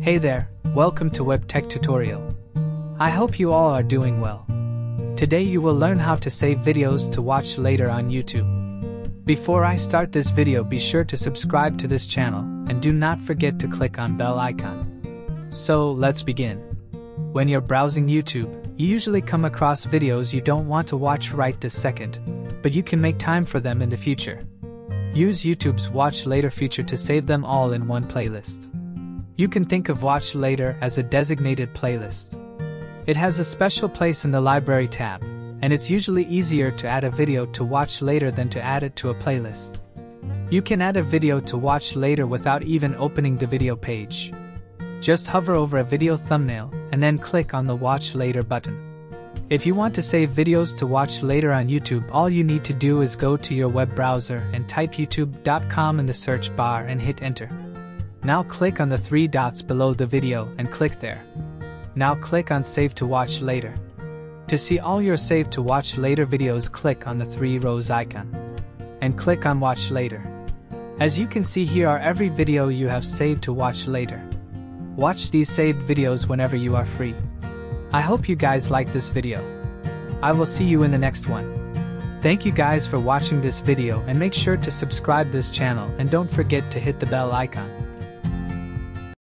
Hey there, welcome to Web Tech Tutorial. I hope you all are doing well. Today you will learn how to save videos to watch later on YouTube. Before I start this video be sure to subscribe to this channel and do not forget to click on bell icon. So let's begin. When you're browsing YouTube, you usually come across videos you don't want to watch right this second, but you can make time for them in the future. Use YouTube's Watch Later feature to save them all in one playlist. You can think of Watch Later as a designated playlist. It has a special place in the Library tab, and it's usually easier to add a video to watch later than to add it to a playlist. You can add a video to watch later without even opening the video page. Just hover over a video thumbnail and then click on the Watch Later button. If you want to save videos to watch later on YouTube, all you need to do is go to your web browser and type youtube.com in the search bar and hit enter. Now click on the three dots below the video and click there. Now click on Save to watch later. To see all your Save to watch later videos click on the three rows icon. And click on Watch Later. As you can see here are every video you have saved to watch later. Watch these saved videos whenever you are free. I hope you guys like this video. I will see you in the next one. Thank you guys for watching this video and make sure to subscribe this channel and don't forget to hit the bell icon.